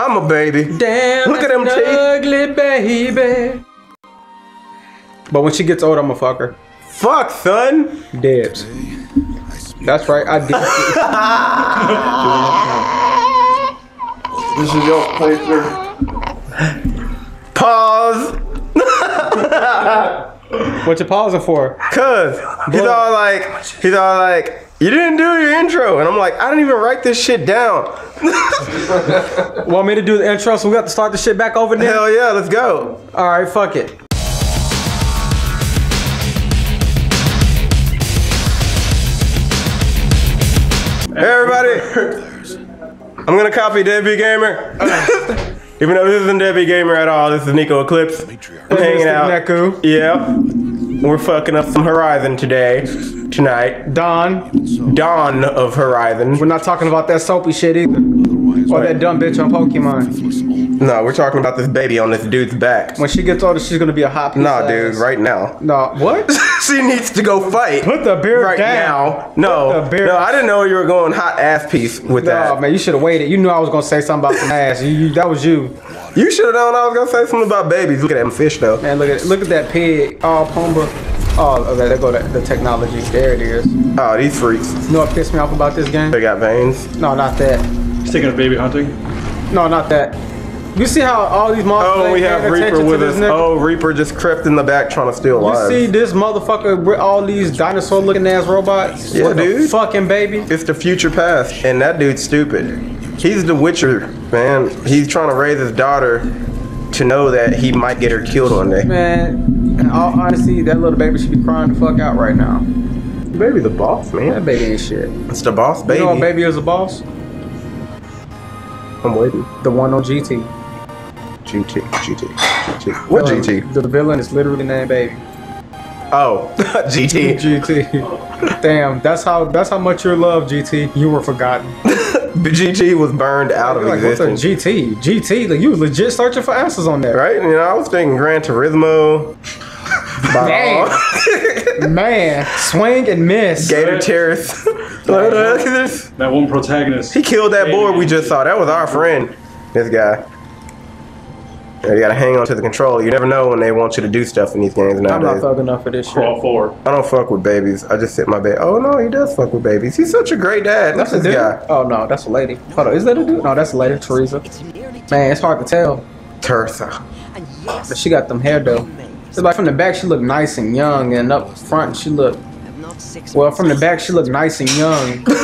I'm a baby. Damn, Look at them an teeth. ugly baby. But when she gets old, I'm a fucker. Fuck, son. Dibs. That's right, I did. This is your playthrough. Pause. what you pausing for? Cause he's all like, he's all like, you didn't do your intro, and I'm like, I didn't even write this shit down. Want me to do the intro so we got to start the shit back over now? Hell yeah, let's go. All right, fuck it. Hey everybody, I'm gonna copy Deadbeat Gamer. Even though this isn't Deadbeat Gamer at all, this is Niko Eclipse. I'm hanging out. Neku. Yep. We're fucking up some Horizon today, tonight. Don. Dawn of Horizon. We're not talking about that soapy shit either. Or that dumb bitch on Pokemon. No, we're talking about this baby on this dude's back. When she gets older, she's gonna be a hot piece Nah, dude, ass. right now. No, what? she needs to go fight. Put the beer right down. now. No, Put the beer- no, I didn't know you were going hot ass piece with No, that. man, you should have waited. You knew I was gonna say something about some ass. You, you, that was you. You should have known I was gonna say something about babies. Look at them fish though. Man, look at look at that pig. Oh, Pumba. Oh, okay, there go the, the technology. There it is. Oh, these freaks. know what pissed me off about this game? They got veins. No, not that. He's taking a baby hunting. No, not that. You see how all these motherfuckers Oh, we have Reaper with us. nigga? Oh, Reaper just crept in the back trying to steal You lives. see this motherfucker with all these dinosaur looking ass robots? Yeah, What dude. Fucking baby. It's the future past, and that dude's stupid. He's the Witcher, man. He's trying to raise his daughter to know that he might get her killed one day. Man, in all honesty, that little baby should be crying the fuck out right now. Baby, the boss, man. That baby ain't shit. It's the boss, baby. You know baby is a boss? I'm waiting. The one on GT. GT, GT, GT. What Villain- GT? The villain is literally named Baby. Oh, GT. GT. Damn, that's how that's how much you love GT. You were forgotten. GT was burned out of You're like, what's a existence. GT? GT, like you were legit searching for answers on that. Right? You know, I was thinking Gran Turismo. Damn. Man, swing and miss. Gator Terrace. Look at this. That one protagonist. He killed that boy we just saw. That was our friend. This guy. Yeah, you gotta hang on to the controller. You never know when they want you to do stuff in these games nowadays. I'm not nowadays. thug enough for this shit. Crawl forward. I don't fuck with babies. I just sit my bed. Oh no, he does fuck with babies. He's such a great dad. That's at a this dude. guy. Oh no, that's a lady. Hold on, is that a dude? No, that's a lady, Teresa. Man, it's hard to tell. Teersa. But she got them hair though. It's like from the back she looked nice and young, and up front she looked well. From the back she looked nice and young.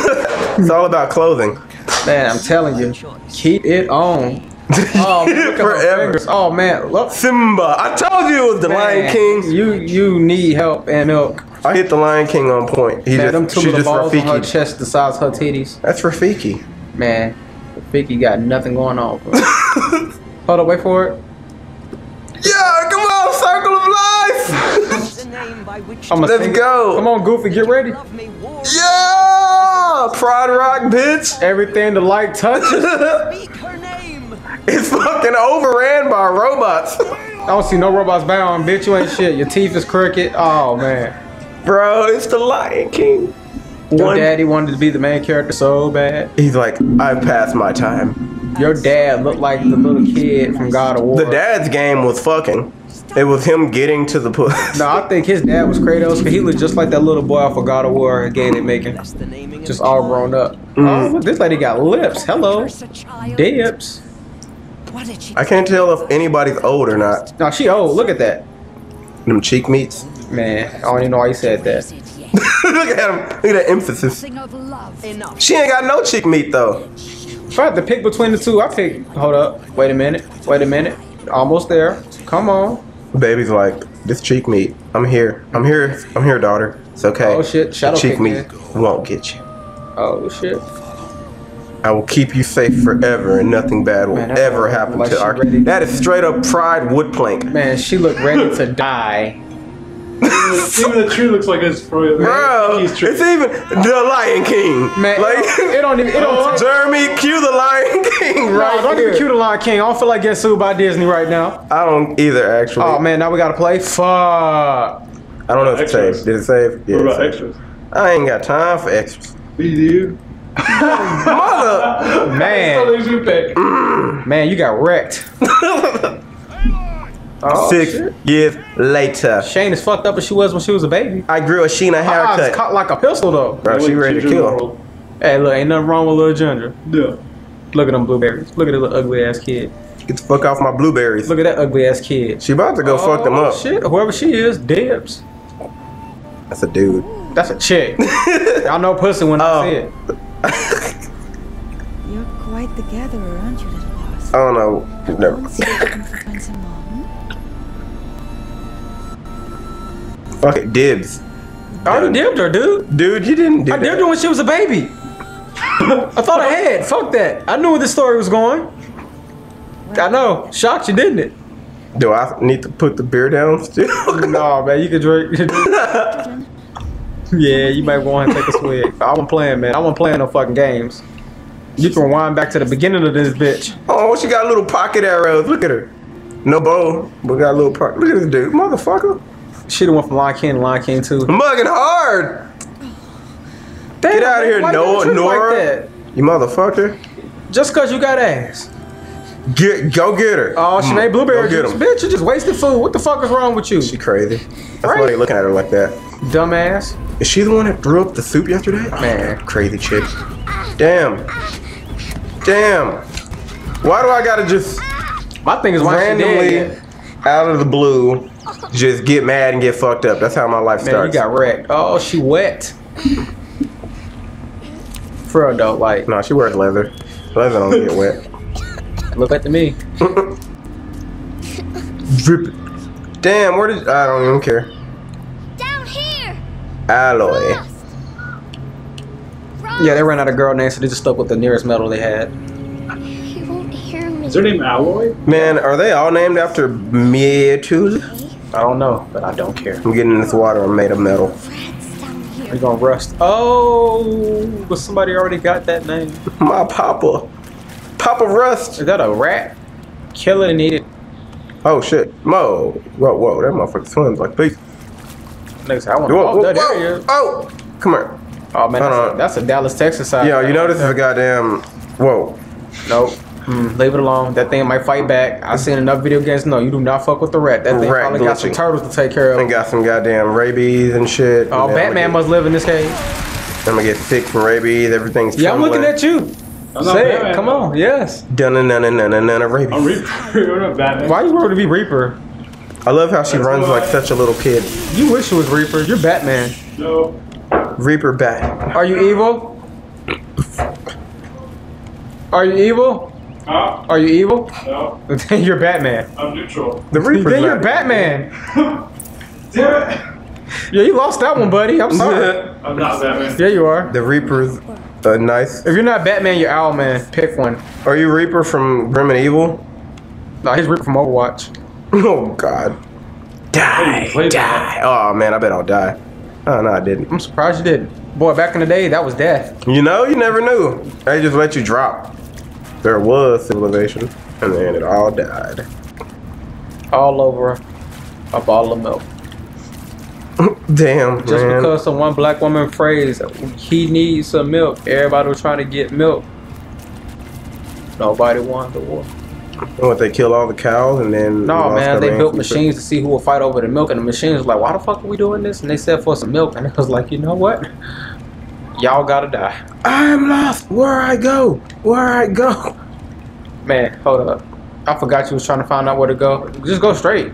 It's all about clothing. Man, I'm telling you, keep it on. Oh, man, look at her Forever. fingers. Oh man, look. Simba. I told you it was the Lion King. You you need help and milk. I hit the Lion King on point. He Man, them just, two she little just balls on her Rafiki. chest the size of her titties. That's Rafiki. Man, Vicky got nothing going on. bro. Hold up, wait for it. Yeah, come on, circle of life. I'm Let's go. Come on, Goofy, get ready. Yeah, Pride Rock, bitch. Everything the light touches. It's fucking overran by robots. I don't see no robots bound, bitch. You ain't shit. Your teeth is crooked. Oh man. Bro, it's the Lion King. Your One- daddy wanted to be the main character so bad. He's like, I've passed my time. Your dad looked like the little kid from God of War. The dad's game was fucking. It was him getting to the puss. No, I think his dad was Kratos because he looked just like that little boy off of God of War a game they making. Just all grown up. Mm. Oh, this lady got lips. Hello. Dips. I can't tell if anybody's old or not. No, she old. Look at that. Them cheek meats. Man, I don't even know why you said that. Look at him. Look at that emphasis. She ain't got no cheek meat though. If I had to pick between the two, I pick. Hold up. Wait a minute. Wait a minute. Almost there. Come on. Baby's like, this cheek meat. I'm here. I'm here. I'm here, daughter. It's okay. Oh, shit. The Shadow cheek meat man. won't get you. Oh shit. I will keep you safe forever, and nothing bad will Man, ever happen like to she our. ready- That is straight up pride wood plank. Man, she looked ready to die. Even the tree looks like it's probably. Bro, it's even the Lion King. Man, like it don't even. It don't. Jeremy, cue the Lion King Right, right don't here. get cute Lion King. I don't feel like getting sued by Disney right now. I don't either, actually. Oh man, now we gotta play. Fuck. I don't know if it Extras. saved. Did it save? Yeah. What it about saved. extras? I ain't got time for extras. We do. Mother. Man, Something you pick. man, you got wrecked. Oh, Six shit. years later, Shane is fucked up as she was when she was a baby. I grew a Sheena ah, Her eyes haircut. caught like a pistol though. Bro, she ready to kill. Hey, look, ain't nothing wrong with little Ginger. Yeah. Look at them blueberries. Look at that little ugly ass kid. Get the fuck off my blueberries. Look at that ugly ass kid. She about to go fuck them Oh, up. Shit, whoever she is, dibs. That's a dude. That's a chick. I know pussy when Oh. I see it. You're quite the gatherer, aren't you, little boss? Oh, I don't know. Never. Let's see if we can find some more. Hmm? Fuck it, dibs. I already dibbed her, dude. Dude, you didn't do I dibbed her that. when she was a baby. I thought I had. Fuck that. I knew where this story was going. I know. Shocked you, didn't it? Do I need to put the beer down still? no, man. You could drink. yeah, you might want to take a swig. I wasn't playing, man. I wasn't playing no fucking games. You can rewind back to the beginning of this bitch. oh, she got a little pocket arrows. Look at her. No bow, but got a little pocket. Look at this dude, motherfucker. She the one from Lion King, to Lion King 2. Mugging hard. Damn, Get out of here, Noah, Nora. Like? You motherfucker. Just cause you got ass. Get, go get her. Oh, she made blueberry Go get juice. him. Bitch, you just wasted food. What the fuck is wrong with you? She crazy. That's Right. why they looking at her like that. Dumbass. Is she the one that threw up the soup yesterday? Oh, Man. Crazy chick. Damn. Damn. Why do I gotta just My thing is why randomly, out of the blue, just get mad and get fucked up? That's how my life Man, starts. you got wrecked. Oh, she wet. For real though, like, no, she wears leather. Leather don't get wet. Look at me. Drip. Damn, where did I don't even care. Down here! Aloy. Rost! Rost! Yeah, they ran out of girl names, so they just stuck with the nearest metal they had. He won't hear me. Is their name Alloy? Man, are they all named after me? I don't know, but I don't care. I'm getting in this water. I'm made of metal. Fred's down We're gonna rust. Oh, but somebody already got that name. My papa. Papa Rust. Is that a rat? Killer it and eat it. Oh shit. Mo. Whoa, whoa. That motherfucker swims like peace. Nigga I want oh, whoa, whoa. he. Oh. Come here. Oh man, that's a, that's a Dallas, Texas side. Yo, you know this is a goddamn. Whoa. Nope. Mm, leave it alone. That thing might fight back. I've seen enough video games. No, you do not fuck with the rat. That thing Rat probably got some turtles to take care of. And got some goddamn rabies and shit. Oh, And Batman I'm must live in this cave. I'm gonna get sick from rabies. Everything's Yeah, I'm looking at you. I'm Say it. Batman. Come on. Yes. Dun dun dun dun dun dun rabies. I'm Reaper. You're Batman. Why you want to be Reaper? I love how she runs like such a little kid. You wish you was Reaper. You're Batman. No. Reaper Bat. Are you evil? Are you evil? Huh? Are you evil? No. Then you're Batman. I'm neutral. The Reaper's Then you're Batman. Damn it. Yeah, you lost that one, buddy. I'm sorry. I'm not Batman. Yeah, you are. The Reaper's uh, nice. If you're not Batman, you're Owlman. Pick one. Are you Reaper from Grim and Evil? No, he's Reaper from Overwatch. Oh God. Die, Wait, die. Oh man, I bet I'll die. Oh no, I didn't. I'm surprised you didn't. Boy, back in the day, that was death. You know, you never knew. They just let you drop. There was civilization, and then it all died. All over a bottle of milk. Damn, Just man. because some one black woman phrased, he needs some milk. Everybody was trying to get milk. Nobody wanted the war. What they kill all the cows and then No, man, they built machines to see who will fight over the milk, and the machines was like, "Why the fuck are we doing this?" And they said for some milk, and it was like, you know what? Y'all gotta die, I'm lost. Where I go? Where I go? man. Hold up, I forgot you was trying to find out where to go. Just go straight.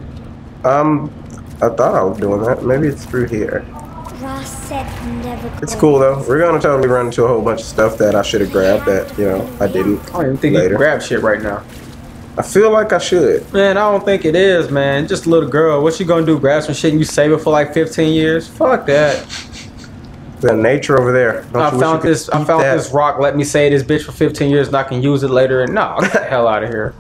Um, I thought I was doing that. Maybe it's through here. Rost said never It's cool though. We're gonna totally run into a whole bunch of stuff that I should have grabbed that you know I didn't. I don't even think you Later. can grab shit right now. I feel like I should. Man, I don't think it is, man. Just a little girl. What you gonna do? Grab some shit and you save it for like 15 years? Fuck that. The nature over there. Don't I you found you could this. I found that? this rock. Let me say this bitch for 15 years, and I can use it later. And no, get the hell out of here,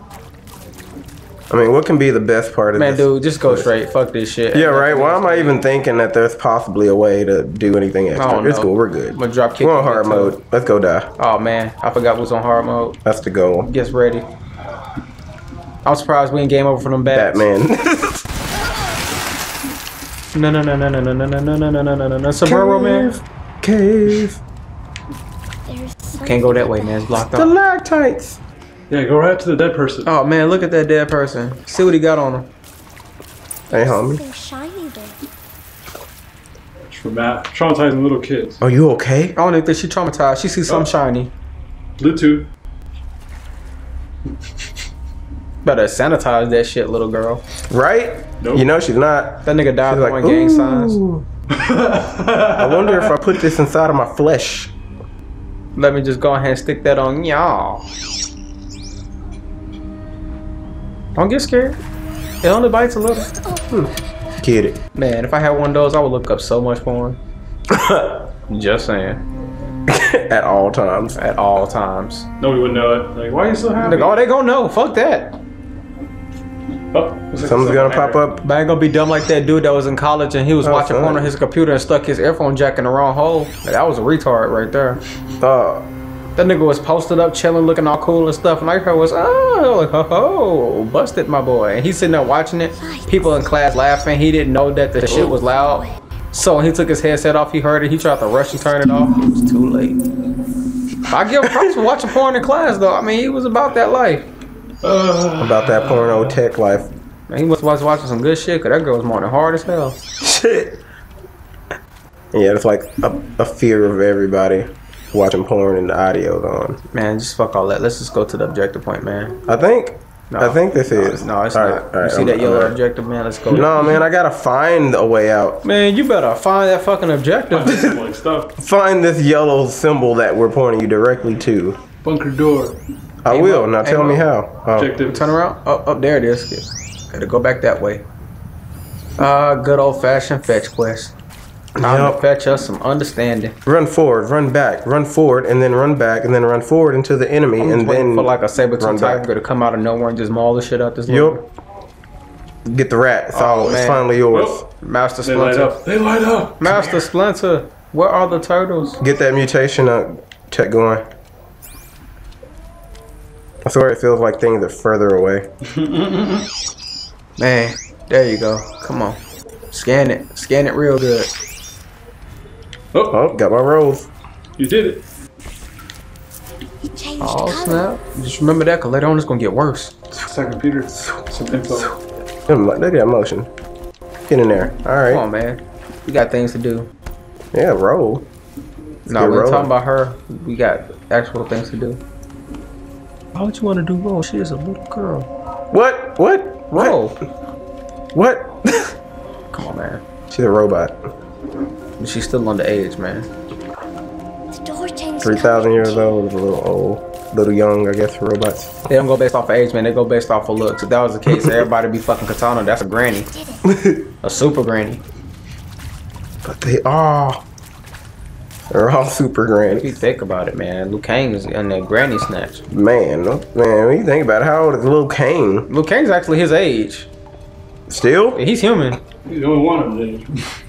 I mean, what can be the best part of man, this? Man, dude. Just go straight. Fuck this shit. Yeah, right. Why am I even thinking that there's possibly a way to do anything extra? don't It's know. cool. We're good. I'm gonna drop kick. We're on you hard too. mode. Let's go die. Oh man, I forgot what's on hard mode. That's the goal. Gets ready. I'm surprised we ain't game over for them bats. Batman. No, no, no, no, no, no, no, no, no, no, no, no, no, no. Sombrero man. Cave. Can't go that way, man. It's blocked off. Stalactites. Yeah, go right up to the dead person. Oh man, look at that dead person. See what he got on him. Hey, homie. So shiny there. Trauma- traumatizing little kids. Are you okay? I don't even think she traumatized. She sees something oh. shiny. Bluetooth. Better sanitize that shit, little girl. Right? Nope. You know she's not. That nigga died She's like, throwing gang signs. I wonder if I put this inside of my flesh. Let me just go ahead and stick that on y'all. Don't get scared. It only bites a little. Kid it. Man, if I had one of those, I would look up so much porn. Just saying. At all times. At all times. Nobody wouldn't know it. Like, why are you so happy? Like, oh, they gonna know. Fuck that. Oh, looks like Something's gonna pop up. But I ain't gonna be dumb like that dude that was in college and he was Oh, watching porn on his computer and stuck his earphone jack in the wrong hole. That was a retard right there. Uh, That nigga was posted up, chilling, looking all cool and stuff. And I heard was, oh, like, ho, ho, busted my boy. And he's sitting there watching it. People in class laughing. He didn't know that the shit was loud. So when he took his headset off, he heard it. He tried to rush and turn it off. It was too late. I give him props for watching porn in class, though. I mean, he was about that life. about that porno tech life. Man, he was was watching some good shit, because that girl was more than hard as hell. Shit. Yeah, it's like a, a fear of everybody watching porn and the audio's on. Man, just fuck all that. Let's just go to the objective point, man. I think. No. I think this No, is. No, it's All not. right, all right, you see I'm- that yellow out. objective, man? Let's go. No, man, I gotta find a way out. Man, you better find that fucking objective. Find this yellow symbol that we're pointing you directly to. Bunker door. I Hey, will. Mo, Now hey, tell me Mo. how. Oh. Objective. Turn around. Oh, oh, there it is. Gotta go back that way. Uh, good old fashioned fetch quest. Time to Yep. fetch us some understanding. Run forward, run back, run forward, and then run back, and then run forward into the enemy, I'm and then for like a saber run tooth back. tiger to come out of nowhere and just maul the shit out this little Yup. Get the rat. It's oh, all. It's finally yours. Oh, Master they light Splinter. up. They light up. Master Splinter. Where are the turtles? Get that mutation up. Check going. I swear it feels like things are further away. Man, there you go. Come on. Scan it. Scan it real good. Oh, Oh, got my rolls. you did it. Oh snap. Just remember that, cause later on it's gonna get worse. Second Peter. Some info. Look at that motion. Get in there. All right. Come on, man. We got things to do. Yeah, roll. No, get we're rolling. talking about her. We got actual things to do. Why would you want to do roll? She is a little girl. What? What? Roll. What? Come on, man. She's a robot. She's still underage, man. The door changed Three thousand years too. old, a little old, little young, I guess, for robots. They don't go based off of age, man. They go based off of looks. If that was the case, everybody be fucking Kitana. That's a granny, a super granny. But they are. They're all super granny. If you think about it, man, Liu Kang's in that granny snatch. Man, no- man, when you think about it, how old is Liu Kang? Liu Kang's actually his age. Still? He's human. He's the only one of them.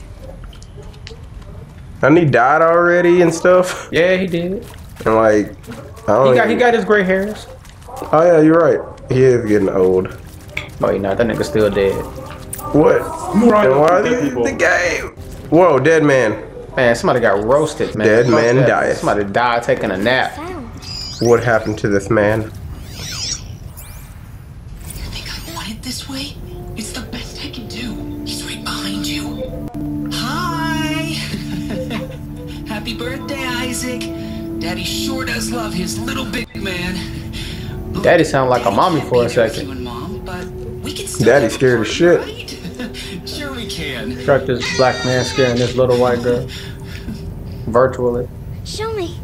And he died already and stuff. Yeah, he did. And like, I don't He got he got his gray hairs. Oh yeah, you're right. He is getting old. Oh, he not. That nigga still dead. What? Right Then why are to they people. the game? Whoa, dead man. Man, somebody got roasted, man. Dead man died. Somebody died taking a nap. What happened to this man? Daddy sure does love his little big man. Daddy sound like a mommy for a be second. Mom, but we can still Daddy scared as shit. right? sure we can. Struck this black man scaring this little white girl. Virtually. Show me.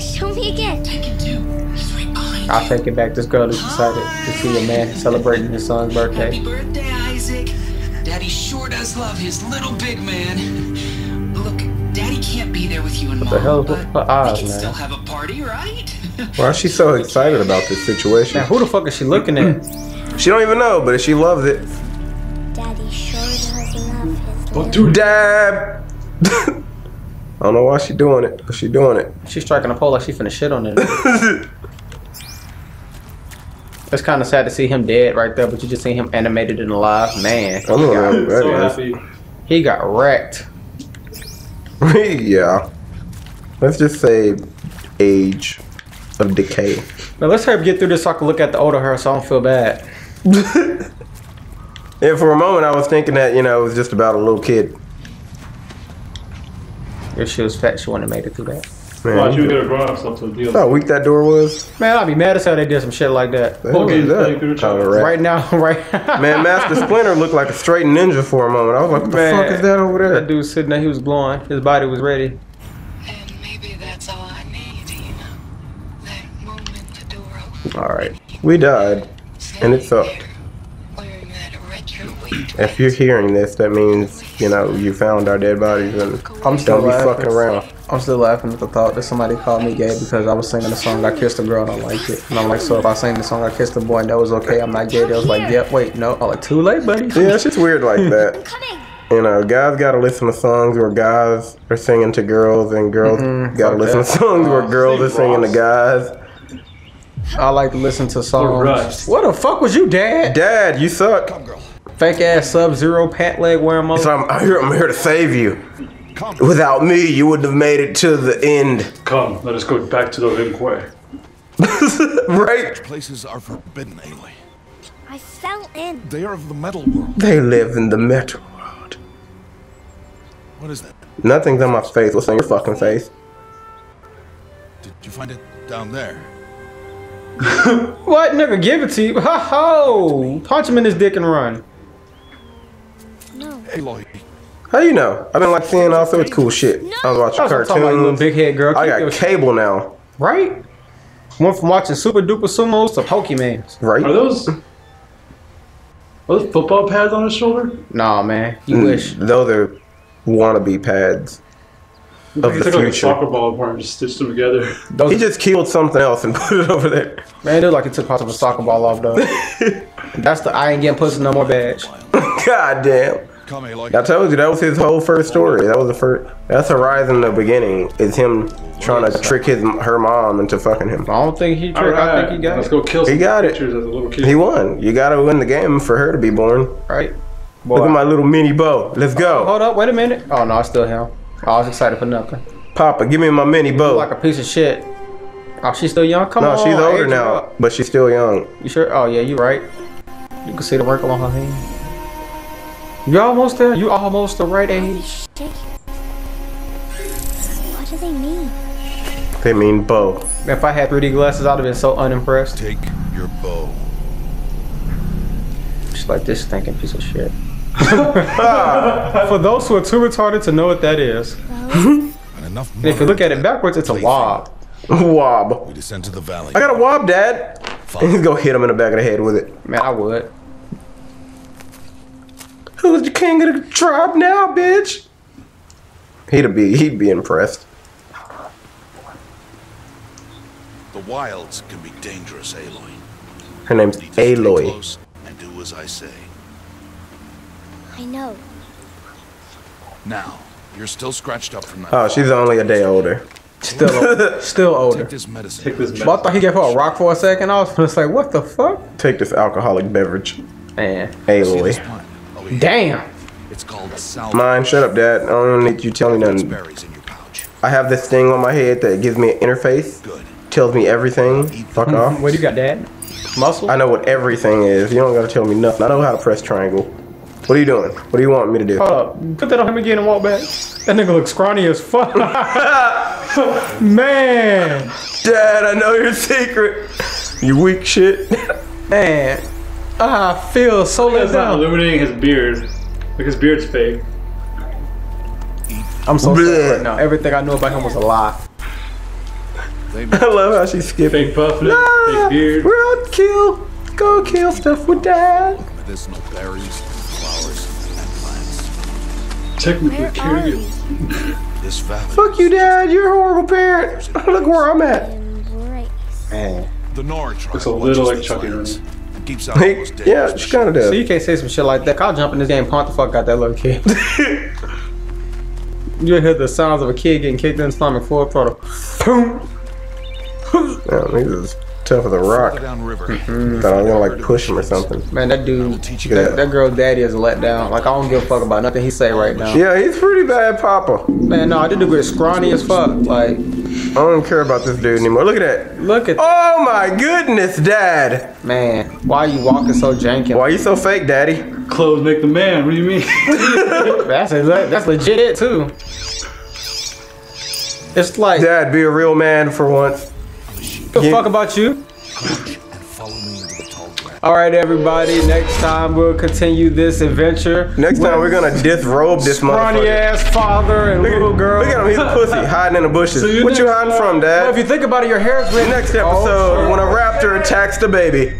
Show me again. I can do. He's right behind I'll take it back. This girl is excited to see a man celebrating his son's birthday. Happy birthday. birthday, Isaac. Daddy sure does love his little big man. Look, can't be there with you and What Mom, the hell is but with her eyes, we can man? still have a party, right? Why is she so excited about this situation? Man, who the fuck is she looking at? She don't even know, but she loves it. Daddy sure does love his Don't little do it. Dab. I don't know why she doing it, but she doing it. She's striking a pole like she finna shit on it. It's kind of sad to see him dead right there, but you just see him animated and alive. Man, I don't he got, So happy. he got wrecked. yeah. Let's just say age of decay. Now let's hurry up get through this so I can look at the older her so I don't feel bad. Yeah, for a moment I was thinking that, you know, it was just about a little kid. If she was fat, she wouldn't have made it through that. Man, Watch you you could have brought us up to the deal. how weak that door was? Man, I'd be mad as hell they did some shit like that. The hell Okay, is thank you, that? Richard. Kinda rat. Right now, right Man, Master Splinter looked like a straight ninja for a moment. I was like, what the Man, fuck is that over there? That there? dude sitting there, he was glowing. His body was ready. And maybe that's all I need, you know. That moment the door opens. Alright. We died. And it sucked. Wearing that retro wig If you're hearing this, that means, you know, you found our dead bodies and I'm still don't be fucking around. I'm still laughing at the thought that somebody called me gay because I was singing the song I Kissed a Girl and I liked it. And I'm like, so if I sang the song I Kissed a Boy and that was okay, I'm not gay. They was like, yep, wait, no. I'm like, too late, buddy. Yeah, it's just weird like that. You know, guys gotta listen to songs where guys are singing to girls, and girls Mhm, gotta fuck listen that. to songs where Oh, girls are singing to guys. I like to listen to songs. Rush. What the fuck was you, dad? Dad, you suck. Fake ass Sub Zero pant leg wearing mother. So I'm, I'm here. I'm here to save you. Without me, you wouldn't have made it to the end, Come, let us go back to the Rinque. right? Places are forbidden, Aloy. I fell in. They are of the metal world. They live in the metal world. What is that? Nothing's on my face. What's on your fucking face? Did you find it down there? What nigga? Give it to you. Ha ho! Punch him in his dick and run. No. Aloy, How do you know? I've been like seeing all sorts of cool shit. I was watching That's what I'm talking about, little cartoons. big head girl. I got your- cable now, Right? Went from watching Super Duper Sumos to Pokemans. right? Are those are those football pads on his shoulder? Nah, man. You Mm, wish. Those are wannabe pads of he the took like a future. soccer ball apart and just stitched them together. Those, He just killed something else and put it over there. man, it looked like he took parts of a soccer ball off, though. That's the I ain't getting pussy no more badge. God damn. Come, Aloy. I told you that was his whole first story. That was the first. That's Horizon. The beginning is him trying to trick his her mom into fucking him. I don't think he tricked. I think he got Let's it. go kill some He got it. pictures as a little kid. He won. You gotta win the game for her to be born. Right? Look at my little mini bow. Let's go, Hold up, wait a minute. Oh no, I still him. I was excited for nothing. Papa. Give me my mini bow. Like a piece of shit. Oh, she's still young. Come no, on. she's older now, but she's still young. You sure? Oh yeah, you right. You can see the wrinkle on her hand. You almost there. You almost the right age. What do they mean? They mean bow. If I had 3D glasses, I'd have been so unimpressed. Take your bow. Just like this stinking piece of shit. For those who are too retarded to know what that is, And if you look at it backwards, it's a wob. Wob. We descend to the valley. I got a wob, Dad. And he's gonna hit him in the back of the head with it. Man, I would. Who's the king of the tribe now, bitch? He'd be he'd be impressed. The wilds can be dangerous, Aloy. Her name's Need to Aloy. close and do as I say. I know. Now, you're still scratched up from that. Oh, she's only a day older. Still, still older. Take this medicine. Take this But I thought he gave her a rock for a second. I was just like, what the fuck? Take this alcoholic beverage. Man, See this Aloy. Plant? Oh, yeah. damn. It's called a salve. Mine, shut up, Dad. I don't need you to tell me nothing. berries in your pouch. I have this thing on my head that gives me an interface, Good. tells me everything. Fuck off. What do you got, Dad? Muscle? I know what everything is. You don't gotta tell me nothing. I know how to press triangle. What are you doing? What do you want me to do? Hold up. Put that on him again and walk back. That nigga looks scrawny as fuck. Man. Dad, I know your secret. You weak shit. Man. I feel so let It's not down. illuminating his beard. Like his beard's fake. I'm so Bleh. sad right now. Everything I knew about him was a lie. I love how she's skipping. Fake puff lip, Ah, fake beard. We're out to kill. Go kill stuff with Dad. medicinal berries, flowers, and plants. Technically, Where are curious. you? This valley. Fuck you, Dad. You're a horrible parent. Look where I'm at. Embrace. Man. The Nora tribe Looks a little like these Chucky lands Run. and keeps out Hey, those yeah, dangerous she kind of does. So you can't say some shit like that. I'll jump in this game, punt the fuck out that little kid. you hear the sounds of a kid getting kicked in the stomach full throttle. Boom. Man, he was tough as a rock. down river. Mm-hmm. Thought I was gonna like push him or something. Man, that dude, teach you that, that girl's daddy is a letdown. Like, I don't give a fuck about nothing he say right now. Yeah, he's pretty bad, Papa. Man, no, I did a good scrawny as fuck. Like, I don't care about this dude anymore. Look at that. Look at Oh my goodness, Dad. man. Why are you walking so janky? Why are you so fake, Daddy? Clothes make the man. What do you mean? That's a, that's legit too. It's like Dad, be a real man for once. the Yeah. fuck about you. All right, everybody. Next time we'll continue this adventure. Next time we're gonna disrobe this Scrawny ass father and Look at, little girl. look at him, he's a pussy hiding in the bushes. So what you hiding from, uh, Well, if you think about it, your hair's red. Next episode, when a oh, raptor attacks the baby.